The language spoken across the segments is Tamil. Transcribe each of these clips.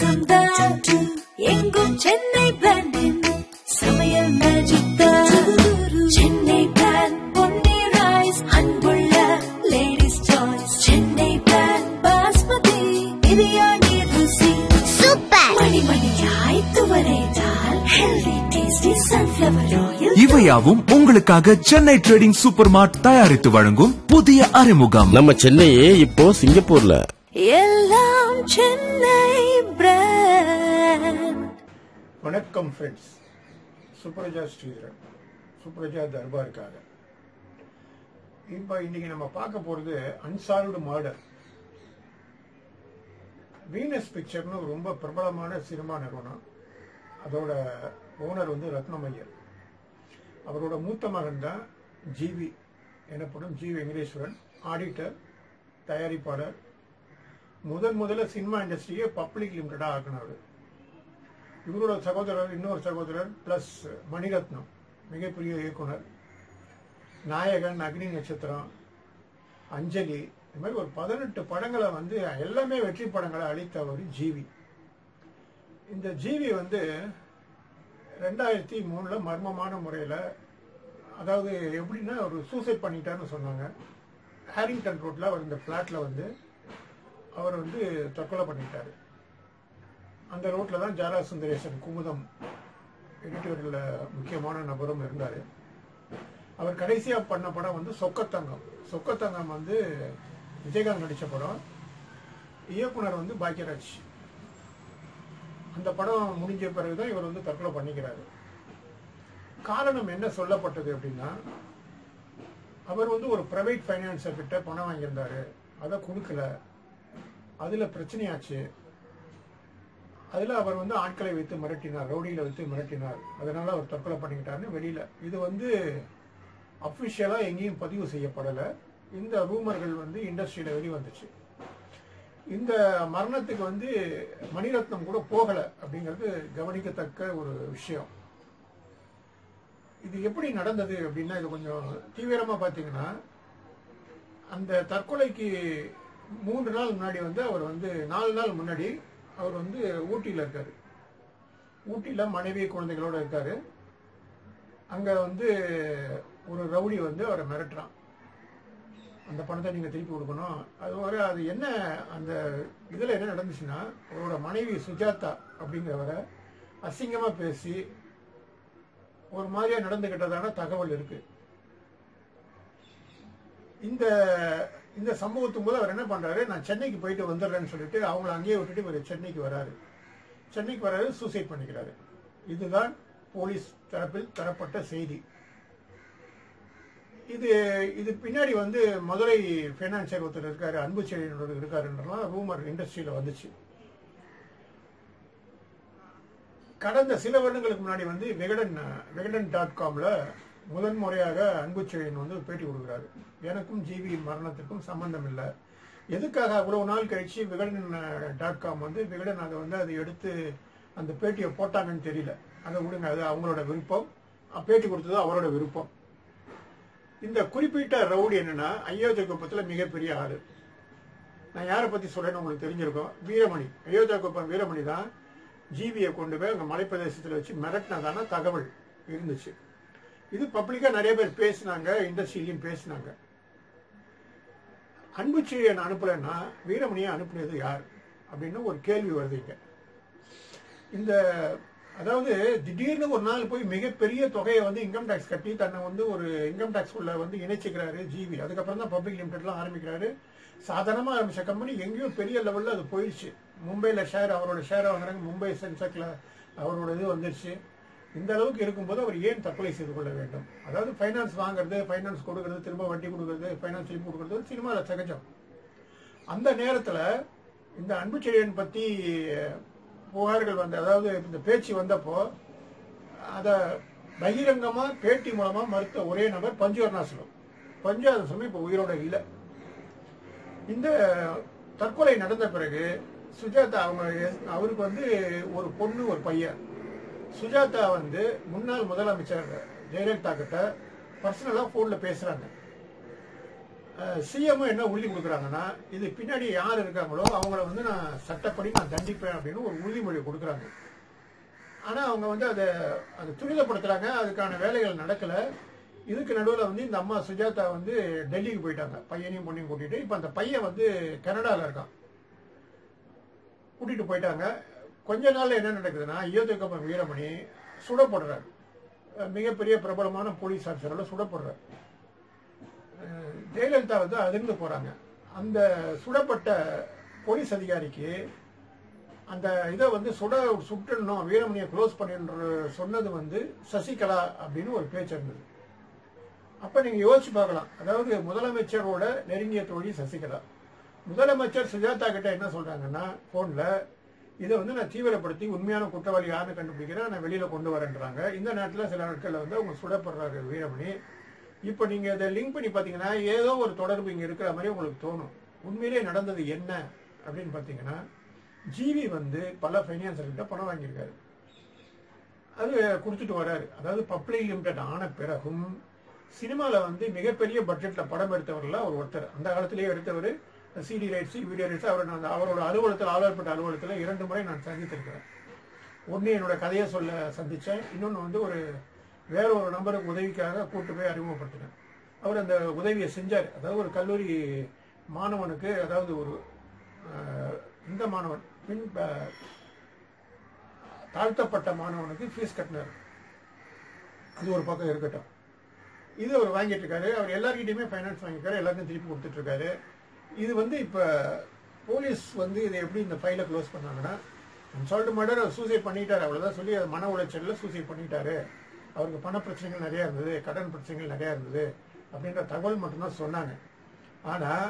பரவசம்தான் எங்கும் சென்னை பிராண்டின் சமையல் மேஜிக் தான் சென்னை பிராண்ட் பொன்னி ரைஸ் அன்புள்ள ladies choice Chennai brand basmati biryani ருசி. சூப்பர். மணிமணியாய் துவரைத்தால் ஹெல்தி டேஸ்டி சன்ஃபிளவர் ஆயில் இவையாவும் உங்களுக்காக சென்னை ட்ரேடிங் சூப்பர் மார்ட் தயாரித்து வழங்கும் புதிய அறிமுகம். நம்ம சென்னையே இப்போ சிங்கப்பூர்ல. எல்லாம் சென்னை வணக்கம் ஃப்ரெண்ட்ஸ் சுப்ரஜா ஸ்ரீதரன். சுப்ரஜா தர்பாருக்காக. இப்போ இன்னைக்கு நம்ம பார்க்க போறது அன்சால்வ்டு மர்டர் வீனஸ் பிக்சர்னு ரொம்ப பிரபலமான சினிமா நிறுவனம். அதோட ஓனர் வந்து ரத்னமையர் அவரோட மூத்த மகன் தான் ஜிவி எனப்படும் ஜி வெங்கடேஸ்வரன் ஆடிட்டர் தயாரிப்பாளர் முதன் முதல்ல சினிமா இண்டஸ்ட்ரியை பப்ளிக் லிமிடெடாக ஆக்கினவர் இவரோட சகோதரர் இன்னொரு சகோதரர் பிளஸ் மணிரத்னம் மிகப்பெரிய இயக்குனர். நாயகன் அக்னி நட்சத்திரம் அஞ்சலி இது மாதிரி ஒரு பதினெட்டு படங்களை வந்து எல்லாமே வெற்றி படங்களை அளித்தவர் ஜீவி. இந்த ஜீவி வந்து ரெண்டாயிரத்தி மூணில் மர்மமான முறையில் அதாவது எப்படின்னா ஒரு சூசைட் பண்ணிட்டான்னு சொன்னாங்க. ஹேரிங்டன் ரோட்டில் அவர் இந்த ஃப்ளாட்டில் வந்து அவர் வந்து தற்கொலை பண்ணிட்டாரு. அந்த ரோட்டில் தான் ஜாரா சுந்தரேசன் குமுதம் எடிட்டோரியலில் முக்கியமான நபரும் இருந்தார். அவர் கடைசியாக பண்ண படம் வந்து சொக்கத்தங்கம். சொக்கத்தங்கம் வந்து விஜயகாந்த் நடித்த படம். இயக்குனர் வந்து பாக்யராஜ். அந்த படம் முடிஞ்ச பிறகுதான் இவர் வந்து தற்கொலை பண்ணிக்கிறாரு. காரணம் என்ன சொல்லப்பட்டது அப்படின்னா அவர் வந்து ஒரு பிரைவேட் ஃபைனான்சர் கிட்ட பணம் வாங்கியிருந்தாரு. அதை கொடுக்கல. அதில் பிரச்சனையாச்சு. அதில் அவர் வந்து ஆட்களை வைத்து மிரட்டினார் ரவுடியில் வைத்து மிரட்டினார். அதனால் அவர் தற்கொலை பண்ணிக்கிட்டாருன்னு வெளியில். இது வந்து அஃபிஷியலாக எங்கேயும் பதிவு செய்யப்படலை. இந்த ரூமர்கள் வந்து இண்டஸ்ட்ரியில் வெளிவந்துச்சு. இந்த மரணத்துக்கு வந்து மணிரத்னம் கூட போகலை அப்படிங்கிறது கவனிக்கத்தக்க ஒரு விஷயம். இது எப்படி நடந்தது அப்படின்னா இது கொஞ்சம் தீவிரமாக பார்த்தீங்கன்னா அந்த தற்கொலைக்கு மூன்று நாள் முன்னாடி வந்து அவர் வந்து நாலு நாள் முன்னாடி அவர் வந்து ஊட்டியில் இருக்காரு. ஊட்டியில் மனைவி குழந்தைகளோட இருக்காரு. அங்கே வந்து ஒரு ரவுடி வந்து அவரை மிரட்டுறான். அந்த பணத்தை நீங்கள் திருப்பி கொடுக்கணும். அது வர அது என்ன அந்த இதில் என்ன நடந்துச்சுன்னா அவரோட மனைவி சுஜாதா அப்படிங்கிறவரை அசிங்கமாக பேசி ஒரு மாதிரியா நடந்துக்கிட்டதான தகவல் இருக்குது இந்த இந்த சம்பவத்தும் போது அவர் என்ன பண்றாரு நான் சென்னைக்கு போயிட்டு வந்துடுறேன்னு சொல்லிட்டு அவங்கள அங்கேயே விட்டுட்டு இவர் சென்னைக்கு வராரு. சென்னைக்கு வராரு சூசைட் பண்ணிக்கிறாரு. இதுதான் போலீஸ் தரப்பில் தரப்பட்ட செய்தி. இது இது பின்னாடி வந்து மதுரை பைனான்சியர் ஒருத்தர் இருக்காரு அன்பு செழியனோட இருக்காருன்றலாம் ரூமர் இண்டஸ்ட்ரியில் வந்துச்சு. கடந்த சில வருடங்களுக்கு முன்னாடி வந்து விகடன் விகடன் டாட் காமில் முதன் முறையாக அன்பு செழியன் வந்து பேட்டி கொடுக்குறாரு. எனக்கும் ஜிவி மரணத்திற்கும் சம்பந்தம் இல்லை எதுக்காக அவ்வளவு நாள் கழிச்சு விகடன் டாட் காம் வந்து விகடன் அதை வந்து அதை எடுத்து அந்த பேட்டியை போட்டாங்கன்னு தெரியல. அதை விடுங்க அது அவங்களோட விருப்பம். பேட்டி கொடுத்தது அவரோட விருப்பம். இந்த குறிப்பிட்ட ரவுடி என்னன்னா அயோத்தியா குப்பத்தில் மிகப்பெரிய ஆறு நான் யாரை பற்றி சொல்றேன்னு உங்களுக்கு தெரிஞ்சிருக்கோம். வீரமணி. அயோத்தியா குப்பம் வீரமணி தான் ஜீவியை கொண்டு போய் அங்கே மலைப்பிரதேசத்தில் வச்சு மிரட்டினதான தகவல் இருந்துச்சு. இது பப்ளிக்காக நிறைய பேர் பேசினாங்க இண்டஸ்ட்ரியிலையும் பேசினாங்க. நான் அனுப்பலைன்னா வீரமணியை அனுப்புனது யார்? அப்படின்னு ஒரு கேள்வி வருது இங்கே. இந்த அதாவது திடீர்னு ஒரு நாள் போய் மிகப்பெரிய தொகையை வந்து இன்கம் டேக்ஸ் கட்டி தன்னை வந்து ஒரு இன்கம் டேக்ஸ் உள்ள வந்து இணைச்சிக்கிறாரு ஜிவி அதுக்கப்புறம் தான் பப்ளிக் லிமிடெட்லாம் ஆரம்பிக்கிறாரு. சாதாரணமாக ஆரம்பித்த கம்பெனி எங்கேயோ பெரிய லெவலில் அது போயிடுச்சு மும்பையில் ஷேர் அவரோட ஷேர் வாங்குறாங்க மும்பை சென்செக்ல அவரோட இது வந்துருச்சு. இந்த அளவுக்கு இருக்கும்போது அவர் ஏன் தற்கொலை செய்து கொள்ள வேண்டும்? அதாவது ஃபைனான்ஸ் வாங்குறது ஃபைனான்ஸ் கொடுக்கறது திரும்ப வட்டி கொடுக்கறது ஃபைனான்ஸ் திருப்பி கொடுக்கறது சினிமாவில் சகஜம் அந்த நேரத்தில் இந்த அன்புச்செழியன் பற்றி புகார்கள் வந்த அதாவது இந்த பேச்சு வந்தப்போ அதை பகிரங்கமாக பேட்டி மூலமாக மறுத்த ஒரே நபர் பஞ்சு அருணாசலம். பஞ்சு அருணாசலம் இப்போ உயிரோட இல்லை. இந்த தற்கொலை நடந்த பிறகு சுஜாதா அவங்க அவருக்கு வந்து ஒரு பொண்ணு ஒரு பையன். சுஜாதா வந்து முன்னாள் முதலமைச்சர் ஜெயலலிதா கிட்ட பர்சனலாக ஃபோனில் பேசுகிறாங்க சிஎம் என்ன உறுதி கொடுக்குறாங்கன்னா இது பின்னாடி யார் இருக்காங்களோ அவங்கள வந்து நான் சட்டப்படி நான் தண்டிப்பேன் அப்படின்னு ஒரு உறுதிமொழி கொடுக்குறாங்க. ஆனால் அவங்க வந்து அதை அதை துரிதப்படுத்துகிறாங்க அதுக்கான வேலைகள் நடக்கலை. இதுக்கு நடுவில் வந்து இந்த அம்மா சுஜாதா வந்து டெல்லிக்கு போயிட்டாங்க. பையனையும் பொண்ணையும் கூட்டிகிட்டு இப்போ அந்த பையன் வந்து கனடாவில் இருக்கான். கூட்டிகிட்டு போயிட்டாங்க. கொஞ்ச நாள்ல என்ன நடக்குதுன்னா ஈயோதுக்கம்மன் வீரமணி சுடப்படுறாரு. மிகப்பெரிய பிரபலமான போலீஸ் ஆஃபீஸரோட சுடப்படுறாரு. ஜெயலலிதா வந்து அதிர்ந்து போறாங்க. அந்த சுடப்பட்ட போலீஸ் அதிகாரிக்கு அந்த இதை வந்து சுட சுட்டுணும் வீரமணியை க்ளோஸ் பண்ணின்ற சொன்னது வந்து சசிகலா அப்படின்னு ஒரு பேச்சு இருந்தது. அப்போ நீங்கள் யோசிச்சு பார்க்கலாம். அதாவது முதலமைச்சரோட நெருங்கிய தோழி சசிகலா. முதலமைச்சர் சுஜாதா கிட்ட என்ன சொல்றாங்கன்னா போன்ல இதை வந்து நான் தீவிரப்படுத்தி உண்மையான குற்றவாளி யாருன்னு கண்டுபிடிக்கிறேன். நான் வெளியில கொண்டு வரேன்றாங்க. இந்த நேரத்தில் சில நாட்களில் வந்து அவங்க சுடப்படுறாரு வீரமணி. இப்போ நீங்க இதை லிங்க் பண்ணி பாத்தீங்கன்னா ஏதோ ஒரு தொடர்பு இங்க இருக்கிற மாதிரி உங்களுக்கு தோணும். உண்மையிலே நடந்தது என்ன அப்படின்னு பாத்தீங்கன்னா ஜிவி வந்து பல ஃபைனான்சர்கிட்ட பணம் வாங்கியிருக்காரு. அது கொடுத்துட்டு வராரு. அதாவது பப்ளிக் லிமிடெட் ஆன பிறகும் சினிமாவில் வந்து மிகப்பெரிய பட்ஜெட்ல படம் எடுத்தவரில் ஒரு ஒருத்தர். அந்த காலத்திலேயே எடுத்தவர் சிடி ரைட்ஸ் வீடியோ ரைட்ஸ் அவரை நான் அவரோட அலுவலகத்தில் ஆளுநர்பட்ட அலுவலகத்தில் இரண்டு முறை நான் சந்தித்திருக்கிறேன். ஒன்று என்னோட கதையை சொல்ல சந்தித்தேன். இன்னொன்று வந்து ஒரு வேற ஒரு நபருக்கு உதவிக்காக கூட்டு போய் அறிமுகப்படுத்தினேன். அவர் அந்த உதவியை செஞ்சார். அதாவது ஒரு கல்லூரி மாணவனுக்கு அதாவது ஒரு இந்த மாணவன் பின் தாழ்த்தப்பட்ட மாணவனுக்கு ஃபீஸ் கட்டினார். அது ஒரு பக்கம் இருக்கட்டும். இது அவர் வாங்கிட்டு இருக்காரு. அவர் எல்லார்கிட்டையுமே ஃபைனான்ஸ் வாங்கியிருக்காரு. எல்லாருக்கும் திருப்பி கொடுத்துட்டு இருக்காரு. இது வந்து இப்போ போலீஸ் வந்து இதை எப்படி இந்த ஃபைலை க்ளோஸ் பண்ணாங்கன்னா அன்சால்ட் மர்டர் அவர் சூசைட் பண்ணிட்டார் அவ்வளோதான் சொல்லி அது மன உளைச்சலில் சூசைட் பண்ணிட்டாரு. அவருக்கு பண பிரச்சனைகள் நிறையா இருந்தது கடன் பிரச்சனைகள் நிறையா இருந்தது அப்படின்ற தகவல் மட்டும்தான் சொன்னாங்க. ஆனால்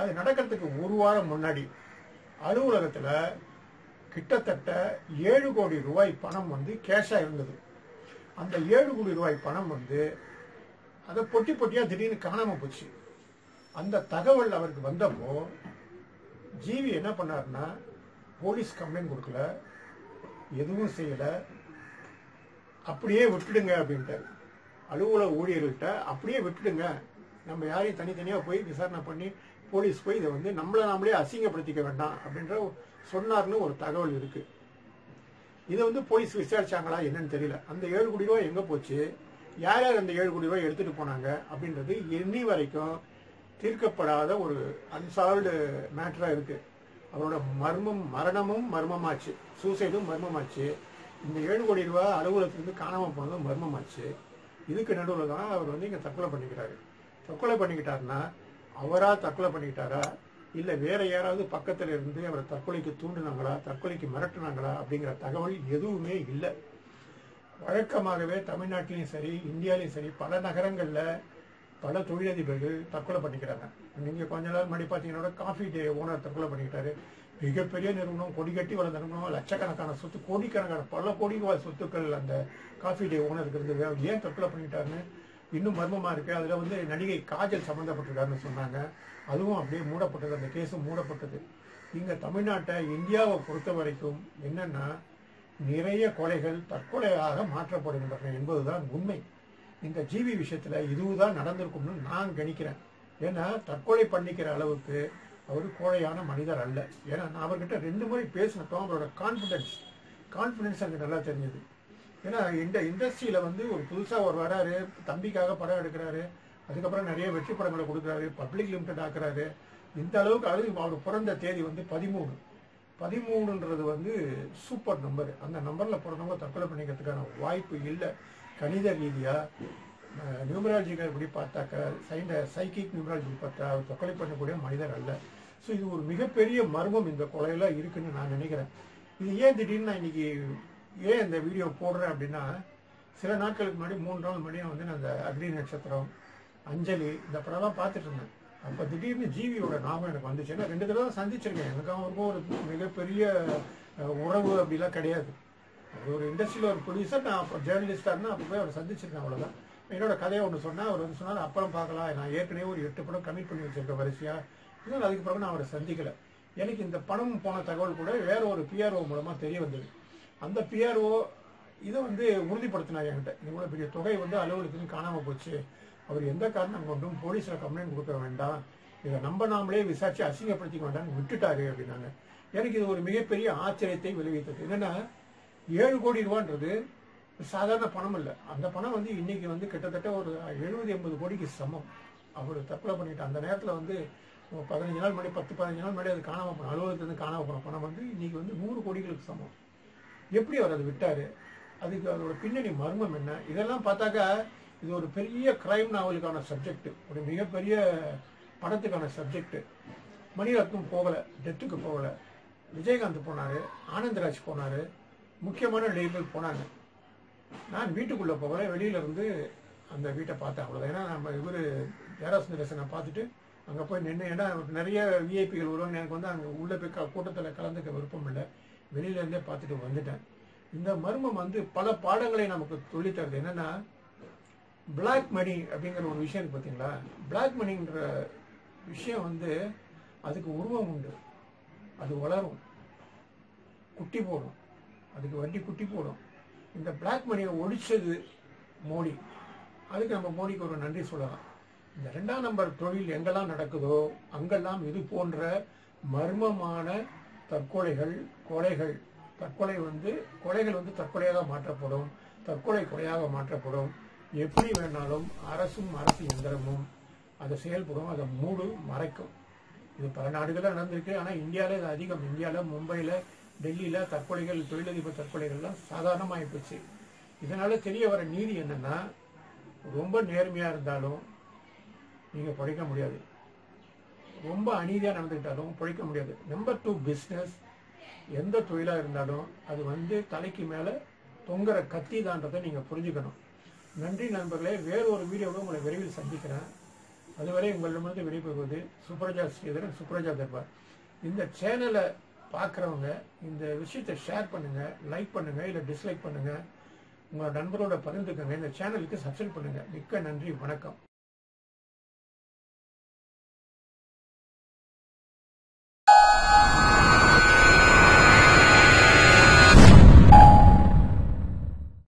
அது நடக்கிறதுக்கு ஒரு வாரம் முன்னாடி அலுவலகத்தில் கிட்டத்தட்ட ஏழு கோடி ரூபாய் பணம் வந்து கேஷாக இருந்தது. அந்த ஏழு கோடி ரூபாய் பணம் வந்து அதை பொட்டி பொட்டியாக திடீர்னு காணாமல் போச்சு. அந்த தகவல் அவருக்கு வந்தப்போ ஜிவி என்ன பண்ணாருன்னா போலீஸ் கம்ப்ளைண்ட் கொடுக்கல எதுவும் செய்யலை அப்படியே விட்டுடுங்க அப்படின்ட்டு அலுவலக ஊழியர்கள்ட்ட அப்படியே விட்டுடுங்க. நம்ம யாரையும் தனித்தனியாக போய் விசாரணை பண்ணி போலீஸ் போய் இதை வந்து நம்மளை நாமளே அசிங்கப்படுத்திக்க வேண்டாம் அப்படின்ற சொன்னார்னு ஒரு தகவல் இருக்கு. இதை வந்து போலீஸ் விசாரிச்சாங்களா என்னன்னு தெரியல. அந்த ஏழு கோடி ரூபாய் எங்கே போச்சு? யார் யார் அந்த ஏழு கோடி ரூபாய் எடுத்துகிட்டு போனாங்க அப்படின்றது இன்னி வரைக்கும் தீர்க்கப்படாத ஒரு அன்சால்வ்டு மேட்டராக இருக்கு. அவரோட மர்மம் மரணமும் மர்மமாச்சு. சூசைடும் மர்மமாச்சு. இந்த ஏழு கோடி ரூபாய் அலுவலகத்திலிருந்து காணாமல் போனதும் மர்மமாச்சு. இதுக்கு நடுவில் தான் அவர் வந்து இங்கே தற்கொலை பண்ணிக்கிறாரு. தற்கொலை பண்ணிக்கிட்டாருன்னா அவராக தற்கொலை பண்ணிக்கிட்டாரா? இல்லை வேற யாராவது பக்கத்தில் இருந்து அவரை தற்கொலைக்கு தூண்டுனாங்களா? தற்கொலைக்கு மிரட்டுனாங்களா? அப்படிங்கிற தகவல் எதுவுமே இல்லை. வழக்கமாகவே தமிழ்நாட்டிலையும் சரி இந்தியாலையும் சரி பல நகரங்களில் பல தொழிலதிபர்கள் தற்கொலை பண்ணிக்கிறாங்க. நீங்க கொஞ்ச நாள் முன்னாடி பாத்தீங்கன்னா காஃபி டே ஓனர் தற்கொலை பண்ணிக்கிட்டாரு. மிகப்பெரிய நிறுவனம் கொடி கட்டி வளர்ந்த நிறுவனம் லட்சக்கணக்கான சொத்து கோடிக்கணக்கான பல கோடி சொத்துக்கள் அந்த காஃபி டே ஓனருக்கு இருந்தது. ஏன் தற்கொலை பண்ணிக்கிட்டாருன்னு இன்னும் மர்மமா இருக்கு. அதுல வந்து நடிகை காஜல் சம்பந்தப்பட்டிருக்காருன்னு சொன்னாங்க. அதுவும் அப்படியே மூடப்பட்டது. அந்த கேஸும் மூடப்பட்டது. இங்க தமிழ்நாட்டை இந்தியாவை பொறுத்த வரைக்கும் என்னன்னா நிறைய கொலைகள் தற்கொலையாக மாற்றப்படுகின்றன என்பதுதான் உண்மை. இந்த ஜிவி விஷயத்தில் இதுதான் நடந்திருக்கும்னு நான் கணிக்கிறேன். ஏன்னா தற்கொலை பண்ணிக்கிற அளவுக்கு அவர் கோழையான மனிதர் அல்ல. ஏன்னா நான் அவர்கிட்ட ரெண்டு முறை பேசினப்போ அவரோட கான்ஃபிடென்ஸ் கான்ஃபிடென்ஸ் எனக்கு நல்லா தெரிஞ்சது. ஏன்னா இந்த இண்டஸ்ட்ரியில் வந்து ஒரு புதுசாக ஒரு வராரு தம்பிக்காக படம் எடுக்கிறாரு அதுக்கப்புறம் நிறைய வெற்றி படங்களை கொடுக்குறாரு பப்ளிக் லிமிடெட் ஆக்குறாரு. இந்த அளவுக்கு அது அவர் பிறந்த தேதி வந்து பதிமூணு. பதிமூணுன்றது வந்து சூப்பர் நம்பர் அந்த நம்பரில் பிறந்தவங்க தற்கொலை பண்ணிக்கிறதுக்கான வாய்ப்பு இல்லை. கணித ரீதியாக நியூமராலஜிகள் எப்படி பார்த்தாக்க சைண்ட சைக்கிக் நியூமராலஜி பார்த்தா தொக்கலை பண்ணக்கூடிய மனிதர் அல்ல. ஸோ இது ஒரு மிகப்பெரிய மர்மம் இந்த கொலையில் இருக்குன்னு நான் நினைக்கிறேன். இது ஏன் திடீர்னு நான் இன்னைக்கு ஏன் இந்த வீடியோ போடுறேன் அப்படின்னா சில நாட்களுக்கு முன்னாடி மூணு நாள் மணி வந்து நான் அந்த அக்னி நட்சத்திரம் அஞ்சலி இந்த படம்லாம் பார்த்துட்டு இருந்தேன். அப்போ திடீர்னு ஜீவியோட ஞாபகம் எனக்கு வந்துச்சு. ஏன்னா ரெண்டு தடவை சந்திச்சிருக்கேன். எனக்கு அவருக்கும் ஒரு மிகப்பெரிய உறவு அப்படிலாம் கிடையாது. அவர் ஒரு இண்டஸ்ட்ரியில் ஒரு ப்ரொடியூசர் நான் அப்போ ஜேர்னலிஸ்டாக இருந்தால் அப்போ போய் அவரை சந்திச்சிருக்கேன் அவ்வளோதான் என்னோட கதையை ஒன்று சொன்னால் அவர் வந்து சொன்னார் அப்புறம் பார்க்கலாம் நான் ஏற்கனவே ஒரு எட்டு படம் கமிட் பண்ணி வச்சிருக்கேன் வரிசையாக இன்னும் அதுக்கு பிறகு நான் அவரை சந்திக்கலை. எனக்கு இந்த பணம் போன தகவல் கூட வேற ஒரு பிஆர்ஓ மூலமாக தெரிய வந்தது. அந்த பிஆர்ஓ இதை வந்து உறுதிப்படுத்தினார் என்கிட்ட. இவ்வளோ பெரிய தொகை வந்து அலுவலகத்துக்கு காணாமல் போச்சு. அவர் எந்த காரணம் கொண்டும் போலீஸில் கம்ப்ளைண்ட் கொடுக்க வேண்டாம். இதை நம்ம நாமளே விசாரிச்சு அசிங்கப்படுத்திக்க வேண்டாம்னு விட்டுட்டாரு அப்படின்னாங்க. எனக்கு இது ஒரு மிகப்பெரிய ஆச்சரியத்தை விளைவித்தது. என்னன்னா ஏழு கோடி ரூபான்றது சாதாரண பணம் இல்லை. அந்த பணம் வந்து இன்னைக்கு வந்து கிட்டத்தட்ட ஒரு எழுபது எண்பது கோடிக்கு சமம். அவர் தற்கொலை பண்ணிட்டு அந்த நேரத்தில் வந்து ஒரு பதினஞ்சு நாள் முன்னாடி பத்து பதினஞ்சு நாள் முன்னாடி அது காணாம போன அலுவலகத்துலேருந்து காணாம போன பணம் வந்து இன்னைக்கு வந்து நூறு கோடிகளுக்கு சமம். எப்படி அவர் அதை விட்டார்? அதுக்கு அதோட பின்னணி மர்மம் என்ன? இதெல்லாம் பார்த்தாக்கா இது ஒரு பெரிய கிரைம் நாவலுக்கான சப்ஜெக்ட் ஒரு மிகப்பெரிய படத்துக்கான சப்ஜெக்ட் மணிரத்னம் போகலை டெத்துக்கு போகலை. விஜயகாந்த் போனார் ஆனந்தராஜ் போனார். முக்கியமான லேபிள் போனாங்க. நான் வீட்டுக்குள்ளே போகல வெளியில் இருந்து அந்த வீட்டை பார்த்தேன் அவ்வளோதான் ஏன்னா நம்ம இவரு ஜெராஸ் நிரசனை பார்த்துட்டு அங்கே போய் நின்று ஏன்னா நிறைய விஐபிகள் வருவாங்க. எனக்கு வந்து அங்கே உள்ளே போய் க- கலந்துக்க விருப்பம் இல்லை. வெளியிலேருந்தே பார்த்துட்டு வந்துட்டேன். இந்த மர்மம் வந்து பல பாடங்களை நமக்கு சொல்லித் என்னென்னா என்னன்னா பிளாக் மணி அப்படிங்கிற ஒரு விஷயம் பார்த்தீங்களா பிளாக் மணின்ற விஷயம் வந்து அதுக்கு உருவம் உண்டு. அது வளரும். குட்டி போடும். அதுக்கு வட்டி குட்டி போடும். இந்த பிளாக் மணியை ஒழிச்சது மோடி. அதுக்கு நம்ம மோடிக்கு ஒரு நன்றி சொல்லலாம். இந்த ரெண்டாம் நம்பர் தொழில் எங்கெல்லாம் நடக்குதோ அங்கெல்லாம் இது போன்ற மர்மமான தற்கொலைகள் கொலைகள். தற்கொலை வந்து கொலைகள் வந்து தற்கொலையாக மாற்றப்படும். தற்கொலை கொலையாக மாற்றப்படும். எப்படி வேணாலும் அரசும் அரசு எந்திரமும் அதை செயல்படும் அதை மூடு மறைக்கும். இது பல நாடுகளில் நடந்திருக்கு. ஆனால் இந்தியாவில் இது அதிகம். இந்தியாவில் மும்பையில் டெல்லியில் தற்கொலைகள் தொழிலதிபர் தற்கொலைகள்லாம் சாதாரணமாகி போச்சு. இதனால் தெரிய வர நீதி என்னென்னா ரொம்ப நேர்மையாக இருந்தாலும் நீங்கள் பிழைக்க முடியாது. ரொம்ப அநீதியாக நடந்துக்கிட்டாலும் பிழைக்க முடியாது. நம்பர் டூ பிஸ்னஸ் எந்த தொழிலாக இருந்தாலும் அது வந்து தலைக்கு மேலே தொங்குற கத்தி தான்றதை நீங்கள் புரிஞ்சுக்கணும். நன்றி நண்பர்களே வேறு ஒரு வீடியோவில் உங்களை விரைவில் சந்திக்கிறேன். அதுவரை உங்களிடமிருந்து விடைபெறுவது சுப்ரஜா ஸ்ரீதரன் சுப்ரஜா தர்பார். இந்த சேனலை பார்க்குறவங்க இந்த விஷயத்தை ஷேர் பண்ணுங்கள் லைக் பண்ணுங்கள் இல்லை டிஸ்லைக் பண்ணுங்கள் உங்களோட நண்பரோட பகிர்ந்துக்கங்க. இந்த சேனலுக்கு சப்ஸ்கிரைப் பண்ணுங்கள் மிக்க நன்றி. வணக்கம்.